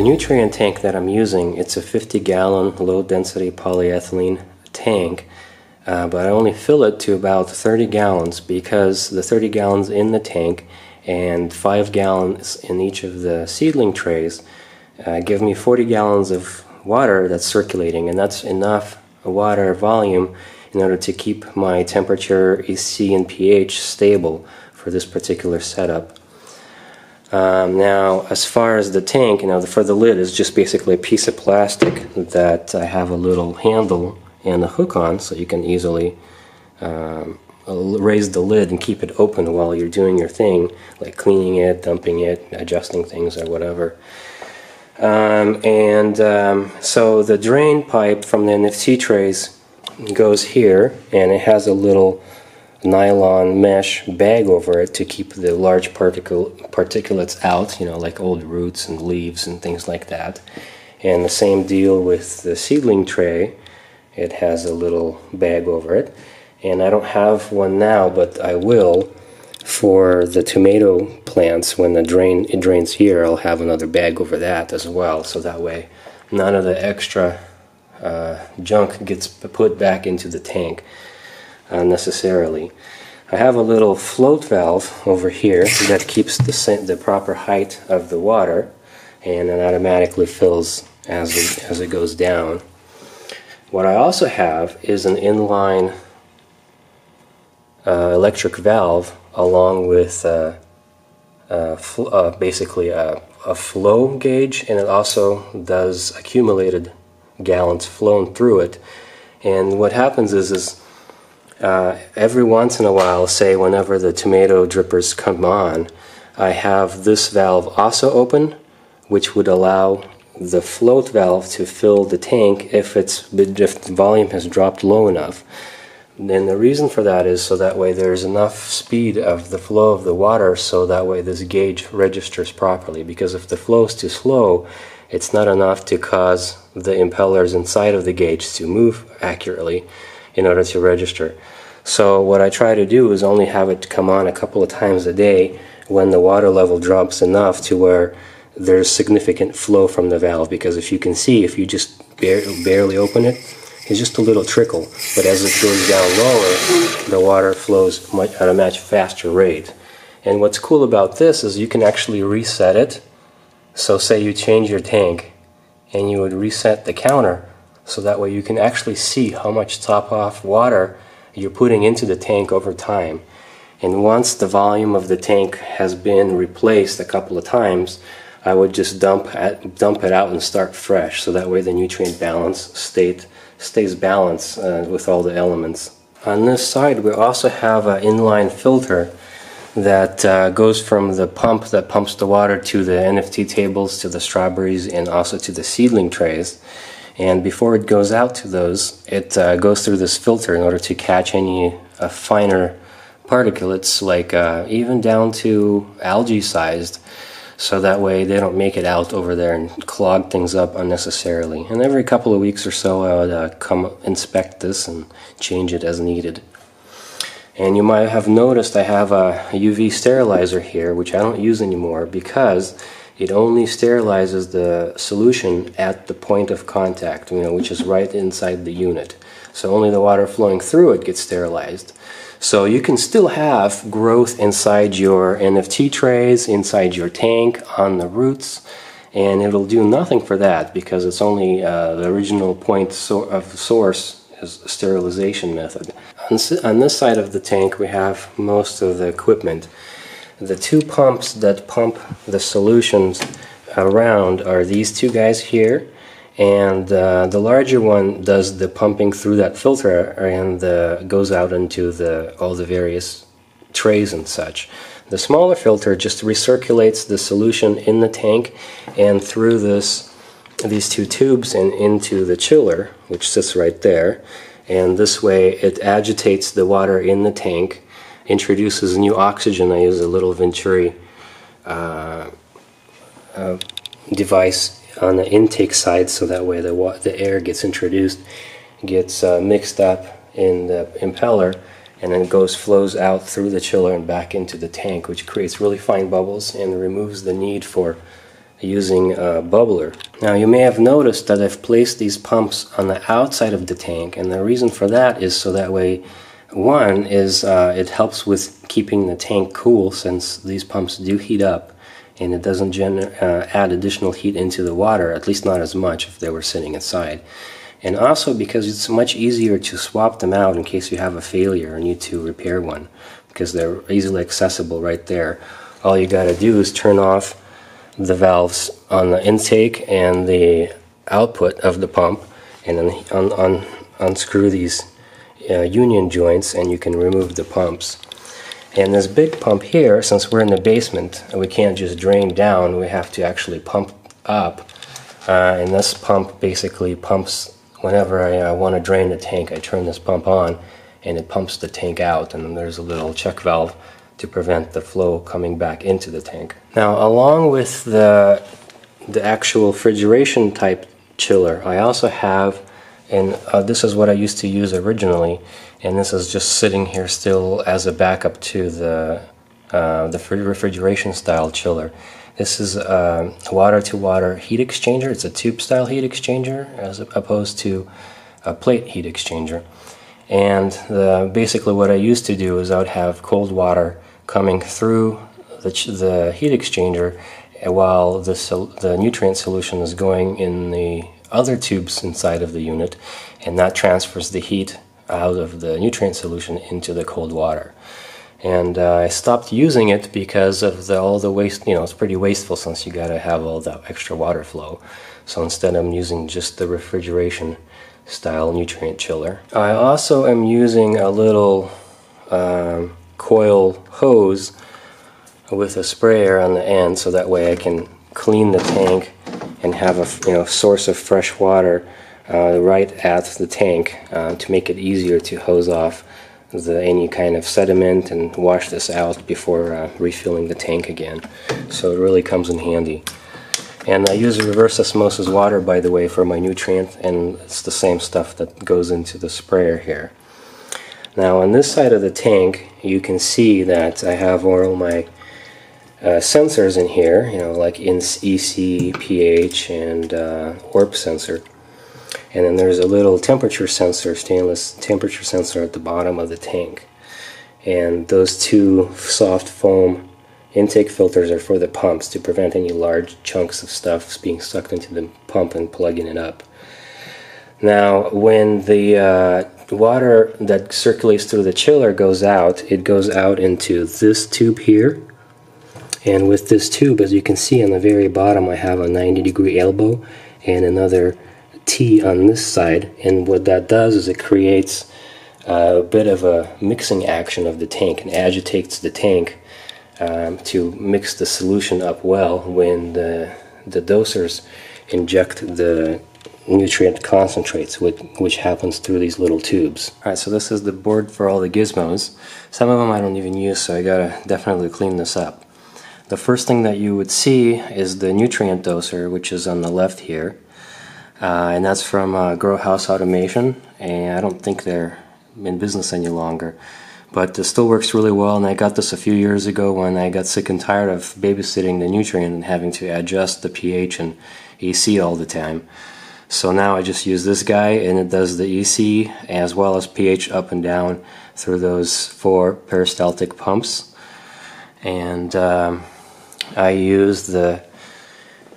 the nutrient tank that I'm using, it's a 50 gallon low density polyethylene tank, uh, but I only fill it to about 30 gallons because the 30 gallons in the tank and 5 gallons in each of the seedling trays uh, give me 40 gallons of water that's circulating, and that's enough water volume in order to keep my temperature, EC, and pH stable for this particular setup. Um, now, as far as the tank, you know, for the lid is just basically a piece of plastic that I have a little handle and a hook on, so you can easily um, raise the lid and keep it open while you're doing your thing, like cleaning it, dumping it, adjusting things, or whatever. Um, and um, so the drain pipe from the NFT trays goes here, and it has a little nylon mesh bag over it to keep the large particle particulates out, you know, like old roots and leaves and things like that. And the same deal with the seedling tray. It has a little bag over it. And I don't have one now, but I will for the tomato plants when the drain it drains here I'll have another bag over that as well so that way none of the extra uh, junk gets put back into the tank unnecessarily. I have a little float valve over here that keeps the, the proper height of the water and it automatically fills as it, as it goes down. What I also have is an inline uh, electric valve along with uh, uh, uh, basically a, a, flow gauge and it also does accumulated gallons flown through it and what happens is is uh, every once in a while say whenever the tomato drippers come on I have this valve also open which would allow the float valve to fill the tank if it's if the volume has dropped low enough and the reason for that is so that way there's enough speed of the flow of the water so that way this gauge registers properly. Because if the flow is too slow, it's not enough to cause the impellers inside of the gauge to move accurately in order to register. So what I try to do is only have it come on a couple of times a day when the water level drops enough to where there's significant flow from the valve because if you can see if you just barely open it, it is just a little trickle, but as it goes down lower, the water flows much, at a much faster rate. And what's cool about this is you can actually reset it. So say you change your tank and you would reset the counter so that way you can actually see how much top off water you're putting into the tank over time. And once the volume of the tank has been replaced a couple of times, I would just dump, at, dump it out and start fresh so that way the nutrient balance state stays balanced uh, with all the elements. On this side we also have an inline filter that uh, goes from the pump that pumps the water to the NFT tables, to the strawberries, and also to the seedling trays. And before it goes out to those, it uh, goes through this filter in order to catch any uh, finer particulates, like uh, even down to algae sized so that way they don't make it out over there and clog things up unnecessarily. And every couple of weeks or so, I would uh, come inspect this and change it as needed. And you might have noticed I have a UV sterilizer here, which I don't use anymore because it only sterilizes the solution at the point of contact, you know, which is right inside the unit. So only the water flowing through it gets sterilized. So you can still have growth inside your NFT trays, inside your tank, on the roots, and it'll do nothing for that because it's only uh, the original point so of source is sterilization method. On, on this side of the tank we have most of the equipment. The two pumps that pump the solutions around are these two guys here and uh, the larger one does the pumping through that filter and uh, goes out into the all the various trays and such. The smaller filter just recirculates the solution in the tank and through this these two tubes and into the chiller, which sits right there. And this way it agitates the water in the tank, introduces new oxygen. I use a little Venturi uh, uh device on the intake side so that way the, the air gets introduced, gets uh, mixed up in the impeller and then goes flows out through the chiller and back into the tank which creates really fine bubbles and removes the need for using a bubbler. Now you may have noticed that I've placed these pumps on the outside of the tank and the reason for that is so that way one is uh, it helps with keeping the tank cool since these pumps do heat up and it doesn't uh, add additional heat into the water, at least not as much if they were sitting inside. And also because it's much easier to swap them out in case you have a failure and need to repair one because they're easily accessible right there. All you got to do is turn off the valves on the intake and the output of the pump and then un un unscrew these uh, union joints and you can remove the pumps. And this big pump here, since we're in the basement, we can't just drain down, we have to actually pump up. Uh, and this pump basically pumps whenever I uh, want to drain the tank, I turn this pump on and it pumps the tank out and then there's a little check valve to prevent the flow coming back into the tank. Now along with the, the actual refrigeration type chiller, I also have, and uh, this is what I used to use originally, and this is just sitting here still as a backup to the, uh, the refrigeration style chiller. This is a water-to-water heat exchanger. It's a tube-style heat exchanger as opposed to a plate heat exchanger. And the, basically what I used to do is I would have cold water coming through the, the heat exchanger while the, the nutrient solution is going in the other tubes inside of the unit and that transfers the heat out of the nutrient solution into the cold water and uh, I stopped using it because of the, all the waste. You know, it's pretty wasteful since you got to have all that extra water flow. So instead, I'm using just the refrigeration style nutrient chiller. I also am using a little um, coil hose with a sprayer on the end, so that way I can clean the tank and have a you know source of fresh water uh, right at the tank uh, to make it easier to hose off the, any kind of sediment and wash this out before uh, refilling the tank again. So it really comes in handy. And I use reverse osmosis water, by the way, for my nutrient, and it's the same stuff that goes into the sprayer here. Now on this side of the tank, you can see that I have all my uh, sensors in here, you know, like EC, pH, and uh, ORP sensor and then there's a little temperature sensor, stainless temperature sensor at the bottom of the tank. And those two soft foam intake filters are for the pumps to prevent any large chunks of stuff being sucked into the pump and plugging it up. Now, when the uh, water that circulates through the chiller goes out, it goes out into this tube here. And with this tube, as you can see on the very bottom, I have a 90 degree elbow and another T on this side and what that does is it creates a bit of a mixing action of the tank and agitates the tank um, to mix the solution up well when the, the dosers inject the nutrient concentrates which, which happens through these little tubes. Alright so this is the board for all the gizmos. Some of them I don't even use so I gotta definitely clean this up. The first thing that you would see is the nutrient doser which is on the left here uh, and that's from uh, Grow House Automation. And I don't think they're in business any longer, but it still works really well. And I got this a few years ago when I got sick and tired of babysitting the nutrient and having to adjust the pH and EC all the time. So now I just use this guy and it does the EC as well as pH up and down through those four peristaltic pumps. And um, I use the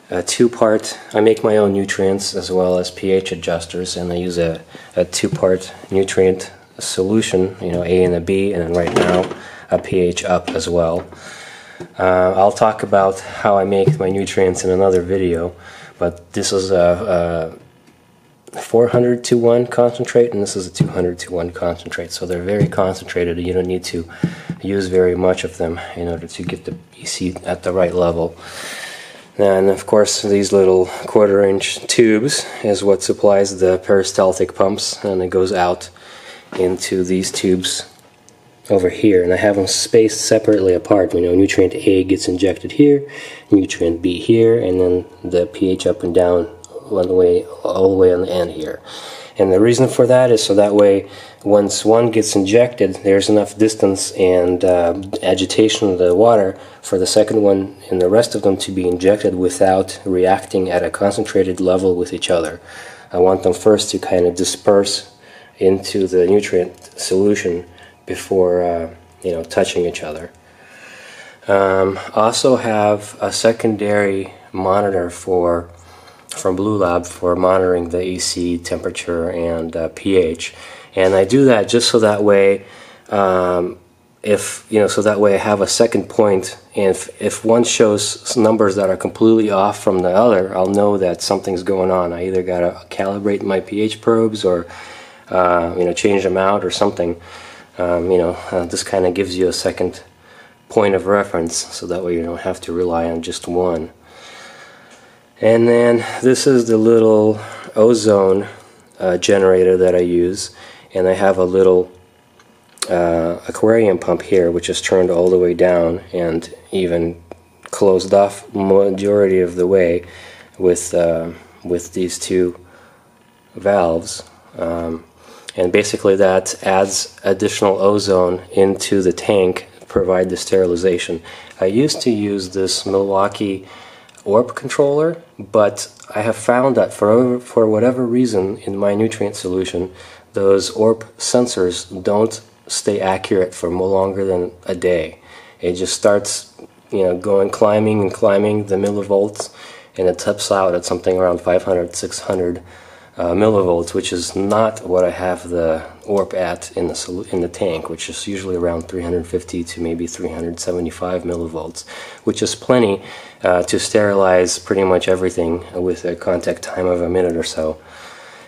a two-part, I make my own nutrients as well as pH adjusters and I use a, a two-part nutrient solution, you know, A and a B, and then right now a pH up as well. Uh, I'll talk about how I make my nutrients in another video, but this is a 400 to 1 concentrate and this is a 200 to 1 concentrate, so they're very concentrated. You don't need to use very much of them in order to get the EC at the right level. And of course these little quarter inch tubes is what supplies the peristaltic pumps and it goes out into these tubes over here and I have them spaced separately apart. You know, nutrient A gets injected here, nutrient B here, and then the pH up and down all the way all the way on the end here. And the reason for that is so that way, once one gets injected, there's enough distance and uh, agitation of the water for the second one and the rest of them to be injected without reacting at a concentrated level with each other. I want them first to kind of disperse into the nutrient solution before uh, you know touching each other. Um, also have a secondary monitor for from Bluelab for monitoring the EC temperature and uh, pH, and I do that just so that way. Um, if you know, so that way I have a second point, if, if one shows numbers that are completely off from the other, I'll know that something's going on. I either gotta calibrate my pH probes or uh, you know change them out or something. Um, you know, uh, this kind of gives you a second point of reference, so that way you don't have to rely on just one. And then this is the little ozone uh, generator that I use, and I have a little uh, aquarium pump here which is turned all the way down and even closed off majority of the way with uh, with these two valves. Um, and basically that adds additional ozone into the tank provide the sterilization. I used to use this Milwaukee ORP controller but I have found that for for whatever reason in my nutrient solution those ORP sensors don't stay accurate for more longer than a day. It just starts, you know, going climbing and climbing the millivolts, and it tops out at something around 500, 600 uh, millivolts, which is not what I have the ORP at in the in the tank, which is usually around 350 to maybe 375 millivolts, which is plenty uh, to sterilize pretty much everything with a contact time of a minute or so.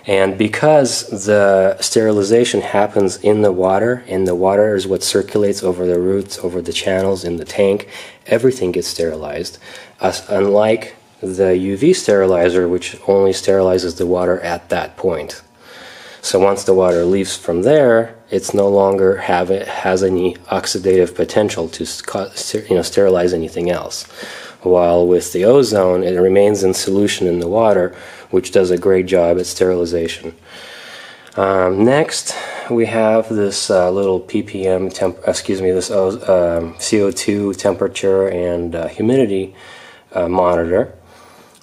And because the sterilization happens in the water, and the water is what circulates over the roots, over the channels in the tank, everything gets sterilized. As, unlike the UV sterilizer, which only sterilizes the water at that point. So once the water leaves from there, it's no longer have it has any oxidative potential to you know sterilize anything else. While with the ozone, it remains in solution in the water, which does a great job at sterilization. Um, next, we have this uh, little ppm temp excuse me this uh, um, CO2 temperature and uh, humidity uh, monitor,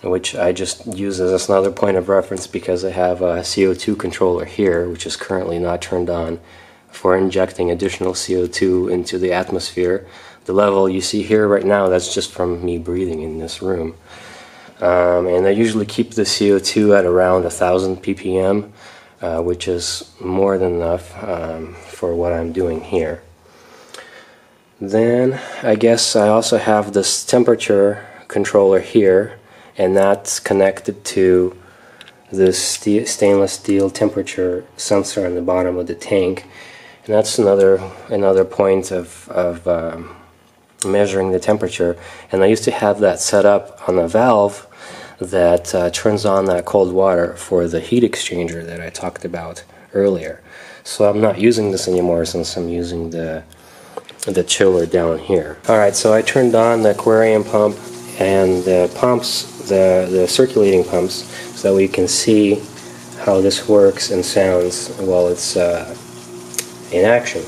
which I just use as another point of reference because I have a CO2 controller here, which is currently not turned on, for injecting additional CO2 into the atmosphere. The level you see here right now, that's just from me breathing in this room. Um, and I usually keep the CO2 at around 1000 ppm, uh, which is more than enough um, for what I'm doing here. Then I guess I also have this temperature controller here, and that's connected to this stainless steel temperature sensor on the bottom of the tank. And that's another another point of, of um, measuring the temperature. And I used to have that set up on a valve that uh, turns on that cold water for the heat exchanger that I talked about earlier. So I'm not using this anymore since I'm using the the chiller down here. Alright, so I turned on the aquarium pump and the pumps, the, the circulating pumps, so that we can see how this works and sounds while it's uh, in action.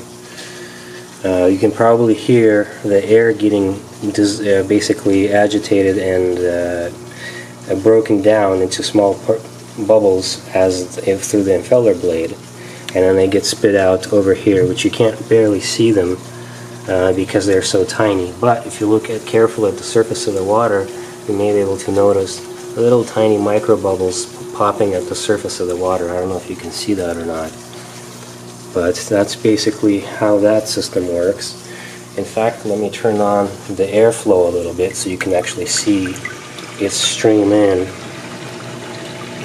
Uh, you can probably hear the air getting uh, basically agitated and uh, uh, broken down into small bubbles as if through the impeller blade and then they get spit out over here which you can't barely see them uh, because they're so tiny but if you look at carefully at the surface of the water you may be able to notice little tiny micro bubbles popping at the surface of the water I don't know if you can see that or not but that's basically how that system works in fact let me turn on the airflow a little bit so you can actually see it's stream in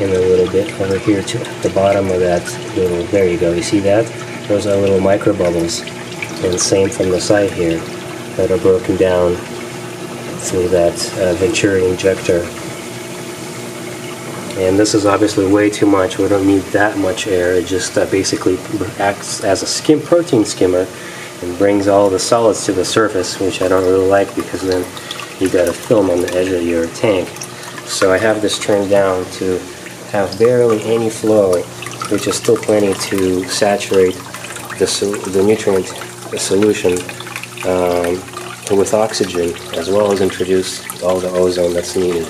in a little bit over here to the bottom of that little, there you go, you see that? Those are little micro bubbles. And same from the side here that are broken down through that uh, Venturi injector. And this is obviously way too much. We don't need that much air. It just uh, basically acts as a skim protein skimmer and brings all the solids to the surface, which I don't really like because then you got a film on the edge of your tank. So I have this turned down to have barely any flow which is still plenty to saturate the, the nutrient solution um, with oxygen as well as introduce all the ozone that's needed.